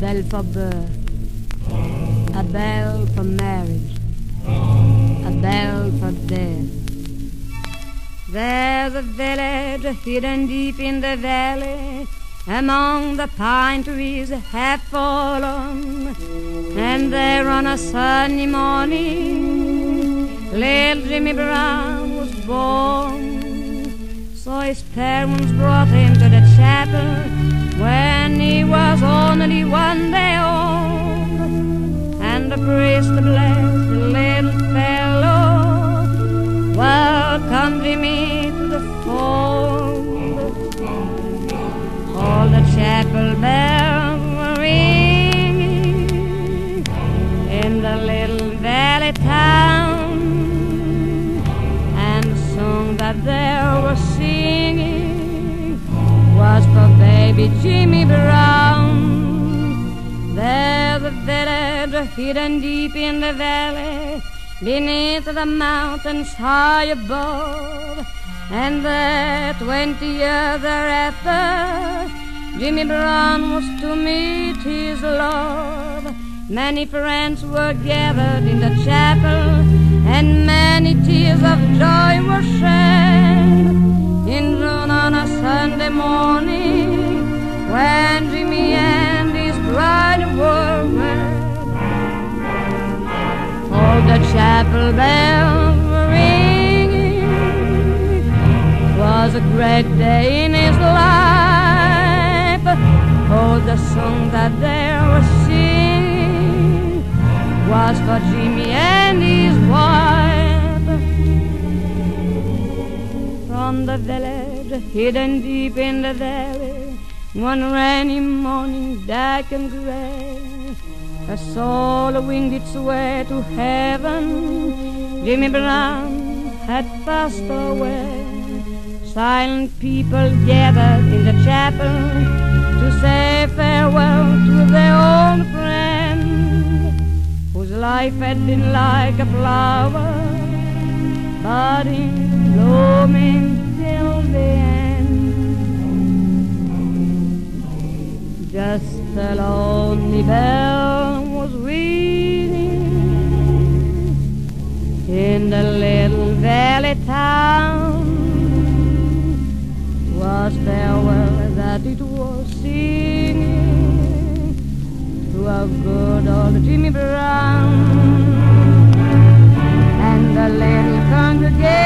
bell for birth, a bell for marriage, a bell for death. There's a village hidden deep in the valley, among the pine trees half fallen, and there on a sunny morning, little Jimmy Brown was born. So his parents brought him to the chapel when he was only one day old, and the priest blessed the little fellow. Welcome, Jimmy, to the fold. All the chapel bells for baby Jimmy Brown. There's a village hidden deep in the valley, beneath the mountains high above. And there, twenty years thereafter, Jimmy Brown was to meet his love. Many friends were gathered in the chapel, and many tears of joy chapel bells were ringing. Was a great day in his life. Oh, the song that they were singing was for Jimmy and his wife. From the village hidden deep in the valley, one rainy morning, dark and gray, a soul winged its way to heaven. Jimmy Brown had passed away. Silent people gathered in the chapel to say farewell to their old friend, whose life had been like a flower, budding, blooming till the end. Just a lonely bell that it was singing to our good old Jimmy Brown. And the little congregation